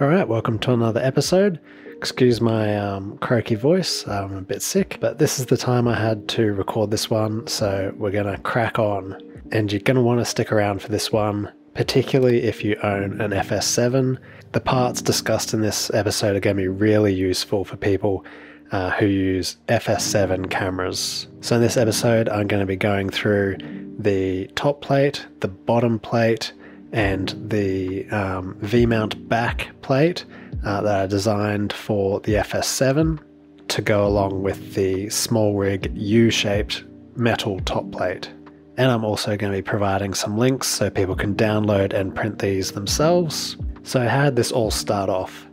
All right, welcome to another episode. Excuse my um, croaky voice, I'm a bit sick, but this is the time I had to record this one, so we're to crack on. And you're want to stick around for this one, particularly if you own an FS7. The parts discussed in this episode are to be really useful for people uh, who use FS7 cameras. So, in this episode, I'm to be going through the top plate, the bottom plate, and the um, V mount back plate uh, that are designed for the FS7 to go along with the SmallRig U shaped metal top plate. And I'm also going to be providing some links so people can download and print these themselves. So, how did this all start off?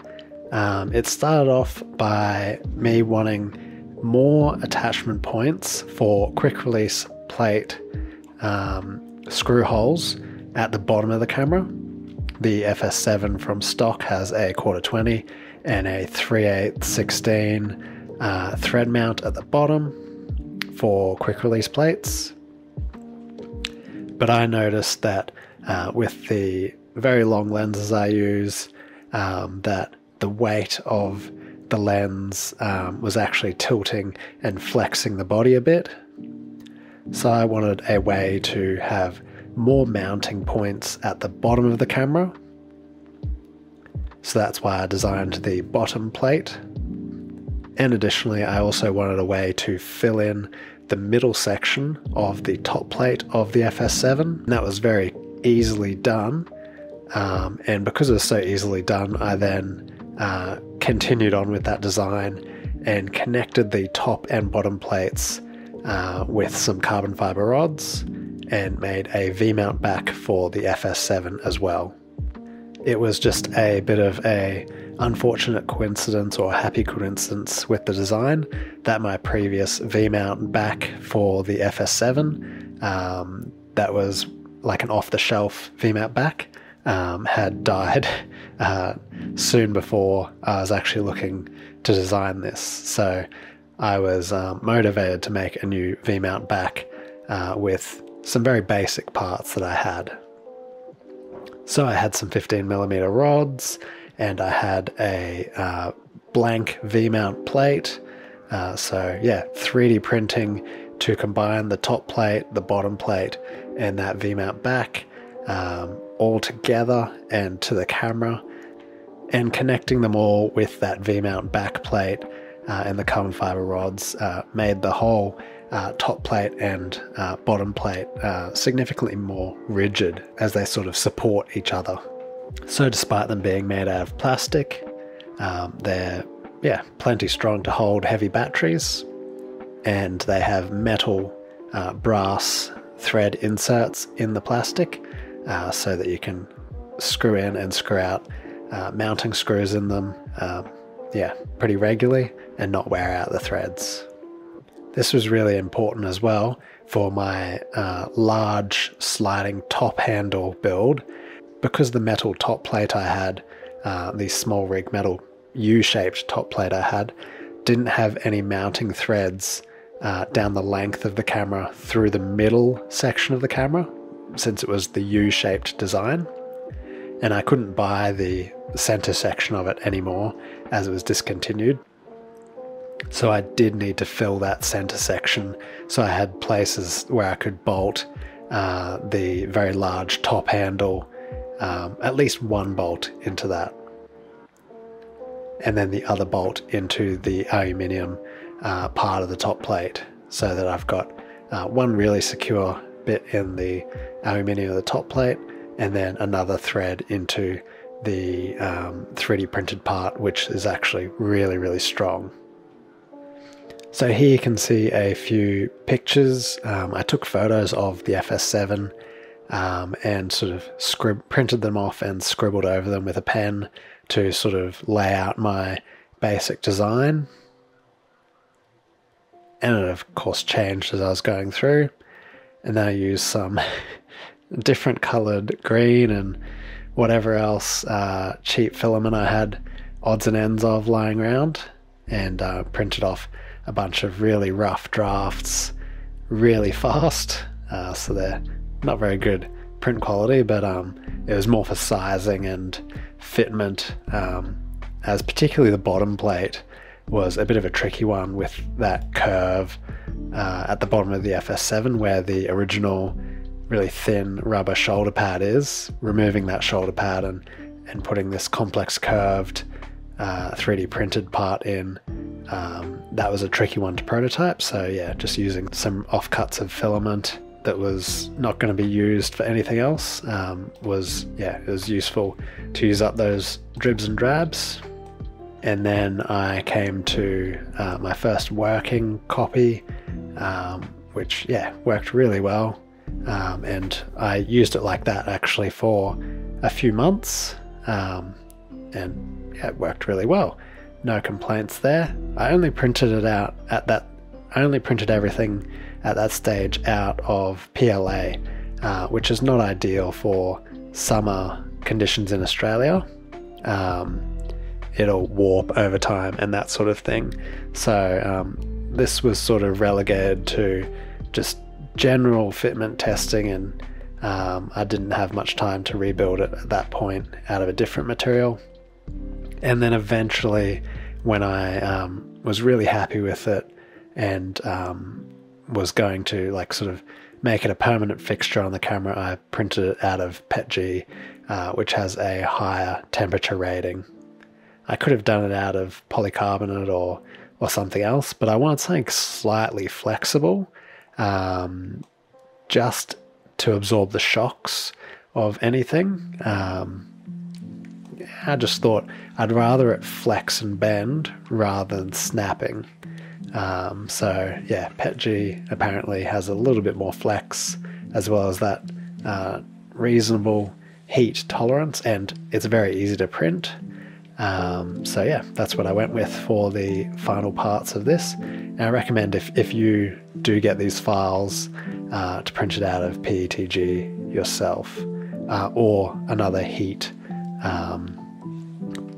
Um, it started off by me wanting more attachment points for quick release plate um, screw holes at the bottom of the camera. The FS7 from stock has a quarter 20 and a 3 8 16 uh, thread mount at the bottom for quick release plates. But I noticed that uh, with the very long lenses I use, um, that the weight of the lens um, was actually tilting and flexing the body a bit. So I wanted a way to have more mounting points at the bottom of the camera. So that's why I designed the bottom plate. And additionally, I also wanted a way to fill in the middle section of the top plate of the FS7. And that was very easily done. Um, and because it was so easily done, I then uh, continued on with that design and connected the top and bottom plates uh, with some carbon fiber rods and made a V mount back for the FS7 as well. It was just a bit of a unfortunate coincidence or happy coincidence with the design that my previous V mount back for the FS7 um, that was like an off the shelf V mount back um, had died uh, soon before I was actually looking to design this. So I was um, motivated to make a new V mount back uh, with some very basic parts that I had. So I had some 15 millimeter rods, and I had a uh, blank V mount plate. Uh, so yeah, 3D printing to combine the top plate, the bottom plate, and that V mount back um, all together and to the camera, and connecting them all with that V mount back plate uh, and the carbon fiber rods uh, made the whole uh, top plate and uh, bottom plate uh, significantly more rigid as they sort of support each other. So, despite them being made out of plastic, um, they're yeah plenty strong to hold heavy batteries, and they have metal uh, brass thread inserts in the plastic, uh, so that you can screw in and screw out mounting screws in them. Um, yeah, pretty regularly and not wear out the threads. This was really important as well for my uh, large sliding top handle build because the metal top plate I had, uh, the SmallRig metal U shaped top plate I had, didn't have any mounting threads uh, down the length of the camera through the middle section of the camera since it was the U shaped design. And I couldn't buy the center section of it anymore as it was discontinued. So I did need to fill that center section. So I had places where I could bolt uh, the very large top handle, um, at least one bolt into that. And then the other bolt into the aluminium uh, part of the top plate so that I've got uh, one really secure bit in the aluminium of the top plate and then another thread into the um, 3D printed part, which is actually really, really strong. So here you can see a few pictures. Um, I took photos of the FS7 um, and sort of scrib- printed them off and scribbled over them with a pen to sort of lay out my basic design. And it of course changed as I was going through. And then I used some different colored green and whatever else uh, cheap filament I had odds and ends of lying around and uh, printed off a bunch of really rough drafts really fast. Uh, so they're not very good print quality, but um, it was more for sizing and fitment, um, as particularly the bottom plate was a bit of a tricky one with that curve uh, at the bottom of the FS7 where the original really thin rubber shoulder pad is, removing that shoulder pad and, and putting this complex curved uh, 3D printed part in. Um, that was a tricky one to prototype. So, yeah, just using some offcuts of filament that was not going to be used for anything else um, was, yeah, it was useful to use up those dribs and drabs. And then I came to uh, my first working copy, um, which, yeah, worked really well. Um, and I used it like that actually for a few months. Um, and yeah, it worked really well. No complaints there. I only printed it out at that, I only printed everything at that stage out of PLA, uh, which is not ideal for summer conditions in Australia. Um, it'll warp over time and that sort of thing. So um, this was sort of relegated to just general fitment testing, and um, I didn't have much time to rebuild it at that point out of a different material. And then eventually, when I um, was really happy with it and um, was going to like sort of make it a permanent fixture on the camera, I printed it out of PETG, uh, which has a higher temperature rating. I could have done it out of polycarbonate or or something else, but I wanted something slightly flexible, um, just to absorb the shocks of anything. Um, I just thought I'd rather it flex and bend rather than snapping. Um, so yeah, PETG apparently has a little bit more flex as well as that uh, reasonable heat tolerance, and it's very easy to print. Um, so yeah, that's what I went with for the final parts of this. And I recommend if, if you do get these files uh, to print it out of PETG yourself uh, or another heat um,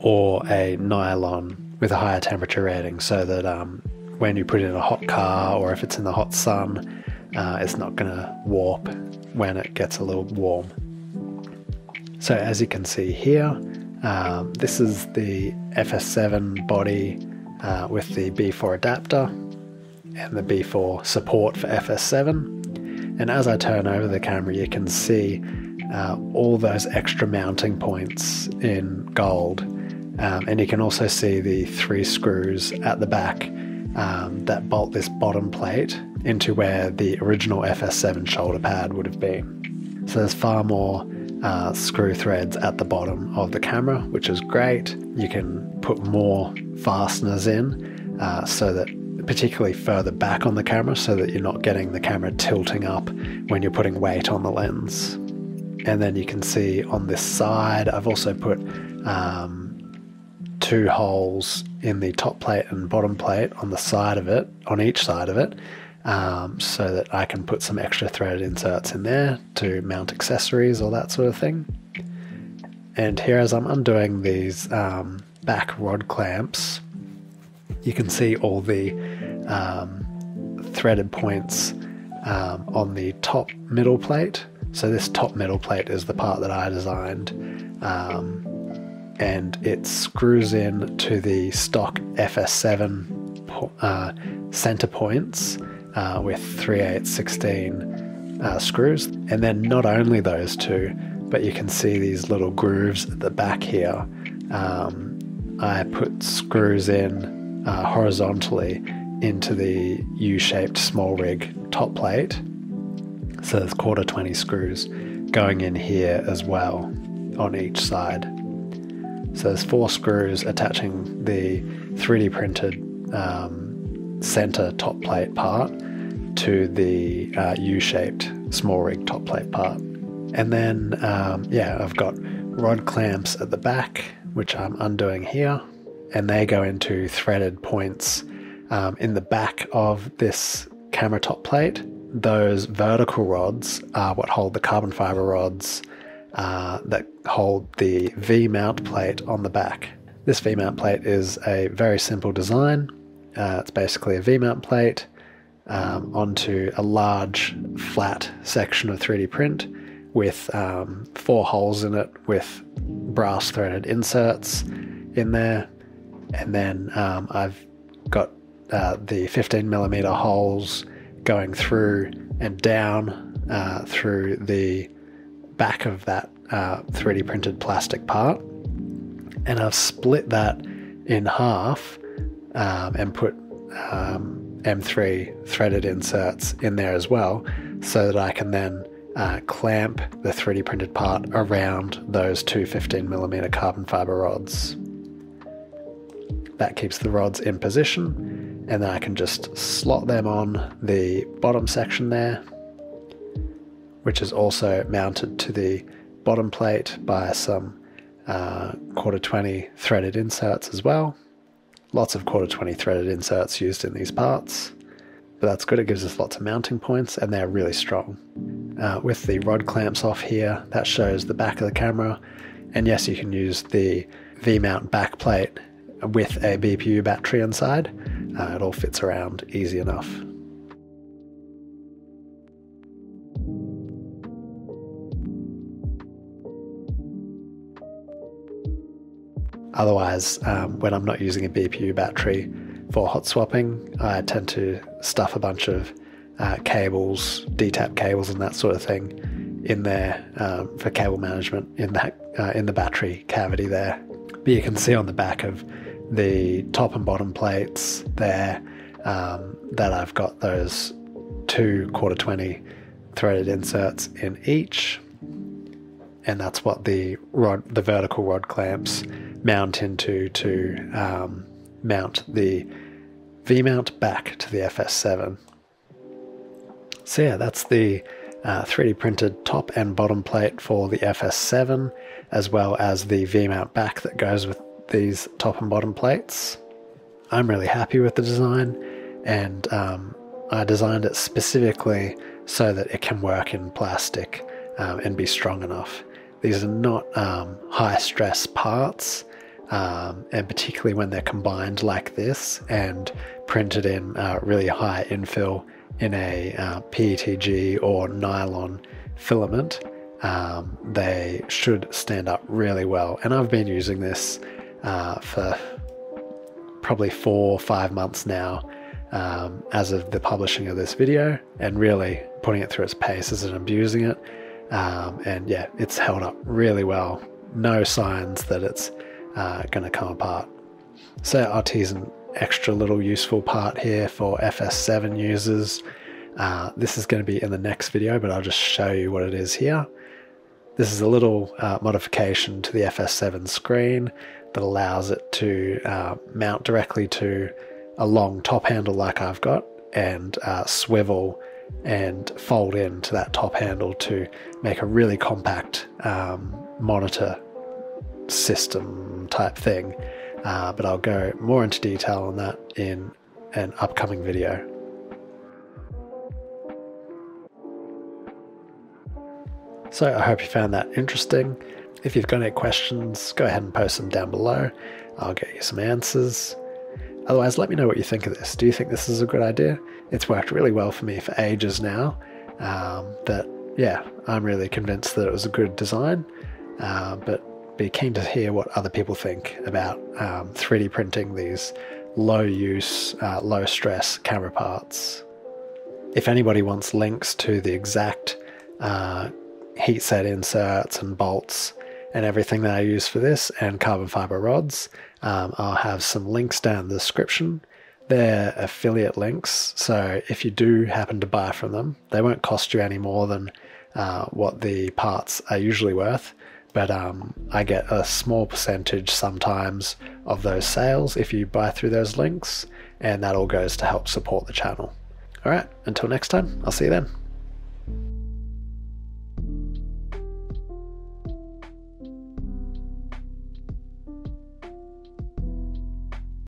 or a nylon with a higher temperature rating so that um, when you put it in a hot car or if it's in the hot sun, uh, it's not going to warp when it gets a little warm. So as you can see here, um, this is the FS7 body uh, with the B4 adapter and the B4 support for FS7. And as I turn over the camera, you can see uh, all those extra mounting points in gold. Um, and you can also see the three screws at the back um, that bolt this bottom plate into where the original FS7 shoulder pad would have been. So there's far more uh, screw threads at the bottom of the camera, which is great. You can put more fasteners in uh, so that particularly further back on the camera so that you're not getting the camera tilting up when you're putting weight on the lens. And then you can see on this side, I've also put um, two holes in the top plate and bottom plate on the side of it, on each side of it, um, so that I can put some extra threaded inserts in there to mount accessories or that sort of thing. And here, as I'm undoing these um, back rod clamps, you can see all the um, threaded points um, on the top middle plate. So, this top middle plate is the part that I designed, um, and it screws in to the stock FS7 uh, center points uh, with 3 8 16 uh, screws. And then not only those two, but you can see these little grooves at the back here. Um, I put screws in uh, horizontally into the U-shaped SmallRig top plate. So there's quarter 20 screws going in here as well on each side. So there's four screws attaching the 3D printed um, center top plate part to the uh, U-shaped SmallRig top plate part. And then, um, yeah, I've got rod clamps at the back, which I'm undoing here, and they go into threaded points um, in the back of this camera top plate. Those vertical rods are what hold the carbon fiber rods uh, that hold the V mount plate on the back. This V mount plate is a very simple design. Uh, it's basically a V mount plate um, onto a large flat section of 3D print with um, four holes in it with brass threaded inserts in there. And then um, I've got uh, the 15 millimeter holes going through and down uh, through the back of that uh, 3D printed plastic part. And I've split that in half um, and put um, M3 threaded inserts in there as well so that I can then uh, clamp the 3D printed part around those two 15mm carbon fiber rods. That keeps the rods in position and then I can just slot them on the bottom section there which is also mounted to the bottom plate by some uh, quarter 20 threaded inserts as well. Lots of quarter 20 threaded inserts used in these parts, but that's good. It gives us lots of mounting points and they're really strong. Uh, with the rod clamps off here, that shows the back of the camera. And yes, you can use the V-mount back plate with a BPU battery inside. Uh, it all fits around easy enough. Otherwise, um, when I'm not using a BPU battery for hot swapping, I tend to stuff a bunch of uh, cables, DTAP cables, and that sort of thing in there um, for cable management in that uh, in the battery cavity there. But you can see on the back of the top and bottom plates there um, that I've got those two quarter twenty threaded inserts in each, and that's what the rod, the vertical rod clamps mount into to um, mount the V mount back to the FS7. So, yeah, that's the uh, 3D printed top and bottom plate for the FS7, as well as the V mount back that goes with these top and bottom plates. I'm really happy with the design, and um, I designed it specifically so that it can work in plastic um, and be strong enough. These are not um, high stress parts, um, and particularly when they're combined like this and printed in uh, really high infill in a uh, PETG or nylon filament, um, they should stand up really well. And I've been using this uh, for probably four or five months now um, as of the publishing of this video and really putting it through its paces and abusing it. Um, and yeah, it's held up really well. No signs that it's uh, going to come apart. So RT's an extra little useful part here for FS7 users. Uh, this is going to be in the next video, but I'll just show you what it is here. This is a little uh, modification to the FS7 screen that allows it to uh, mount directly to a long top handle like I've got and uh, swivel and fold into that top handle to make a really compact um, monitor system type thing. Uh, but I'll go more into detail on that in an upcoming video. So I hope you found that interesting. If you've got any questions, go ahead and post them down below. I'll get you some answers. Otherwise, let me know what you think of this. Do you think this is a good idea? It's worked really well for me for ages now. Um, but yeah, I'm really convinced that it was a good design. Uh, but be keen to hear what other people think about um, 3D printing these low use, uh, low stress camera parts. If anybody wants links to the exact uh, heat set inserts and bolts and everything that I use for this and carbon fiber rods, um, I'll have some links down in the description. They're affiliate links, so if you do happen to buy from them, they won't cost you any more than uh, what the parts are usually worth but um, I get a small percentage sometimes of those sales if you buy through those links, and that all goes to help support the channel. All right, until next time, I'll see you then.